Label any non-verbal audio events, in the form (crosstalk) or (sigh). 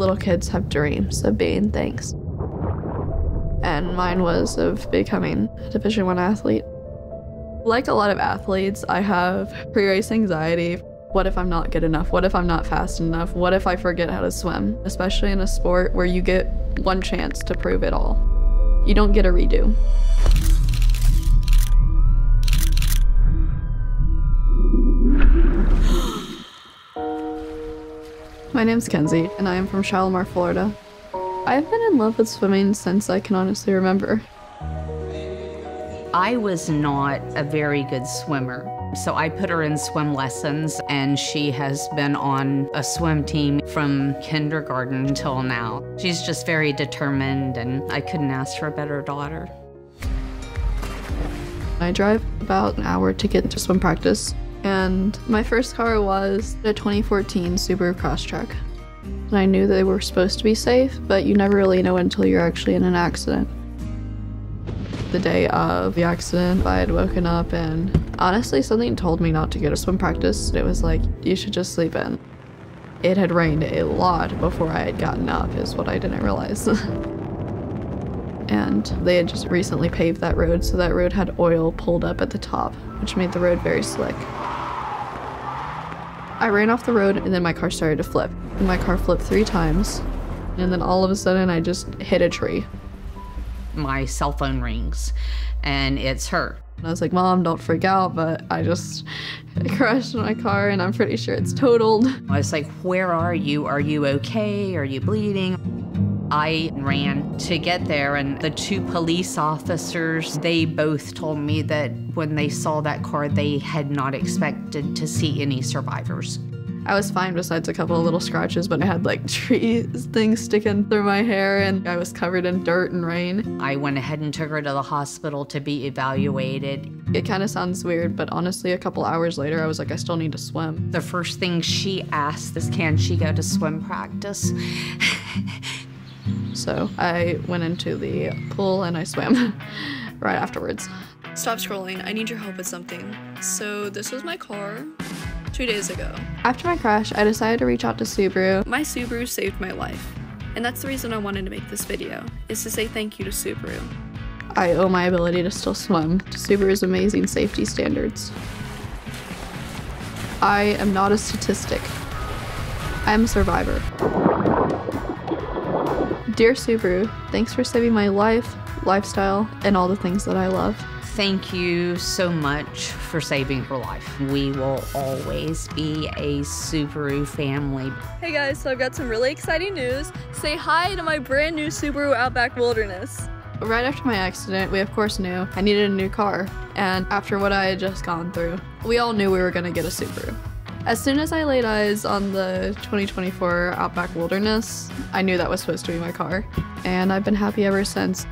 Little kids have dreams of being things. And mine was of becoming a Division One athlete. Like a lot of athletes, I have pre-race anxiety. What if I'm not good enough? What if I'm not fast enough? What if I forget how to swim? Especially in a sport where you get one chance to prove it all. You don't get a redo. My name's Kenzi, and I am from Shalimar, Florida. I've been in love with swimming since I can honestly remember. I was not a very good swimmer. So I put her in swim lessons, and she has been on a swim team from kindergarten until now. She's just very determined, and I couldn't ask for a better daughter. I drive about an hour to get to swim practice, and my first car was a 2014 Subaru Crosstrek. And I knew they were supposed to be safe, but you never really know until you're actually in an accident. The day of the accident, I had woken up and honestly, something told me not to go to swim practice. It was like, you should just sleep in. It had rained a lot before I had gotten up, is what I didn't realize. (laughs) and they had just recently paved that road, so that road had oil pulled up at the top, which made the road very slick. I ran off the road and then my car started to flip. And my car flipped three times. And then all of a sudden I just hit a tree. My cell phone rings and it's her. And I was like, Mom, don't freak out, but I just (laughs) crashed my car and I'm pretty sure it's totaled. I was like, Where are you? Are you okay? Are you bleeding? I ran to get there, and the two police officers, they both told me that when they saw that car, they had not expected to see any survivors. I was fine besides a couple of little scratches, but I had like (laughs) tree things sticking through my hair and I was covered in dirt and rain. I went ahead and took her to the hospital to be evaluated. It kind of sounds weird, but honestly, a couple hours later, I was like, I still need to swim. The first thing she asked is, Can she go to swim practice? (laughs) So I went into the pool and I swam (laughs) right afterwards. Stop scrolling. I need your help with something. So this was my car two days ago. After my crash, I decided to reach out to Subaru. My Subaru saved my life. And that's the reason I wanted to make this video, is to say thank you to Subaru. I owe my ability to still swim to Subaru's amazing safety standards. I am not a statistic. I am a survivor. Dear Subaru, thanks for saving my life, lifestyle, and all the things that I love. Thank you so much for saving her life. We will always be a Subaru family. Hey guys, so I've got some really exciting news. Say hi to my brand new Subaru Outback Wilderness. Right after my accident, we of course knew I needed a new car. And after what I had just gone through, we all knew we were gonna get a Subaru. As soon as I laid eyes on the 2024 Outback Wilderness, I knew that was supposed to be my car, and I've been happy ever since.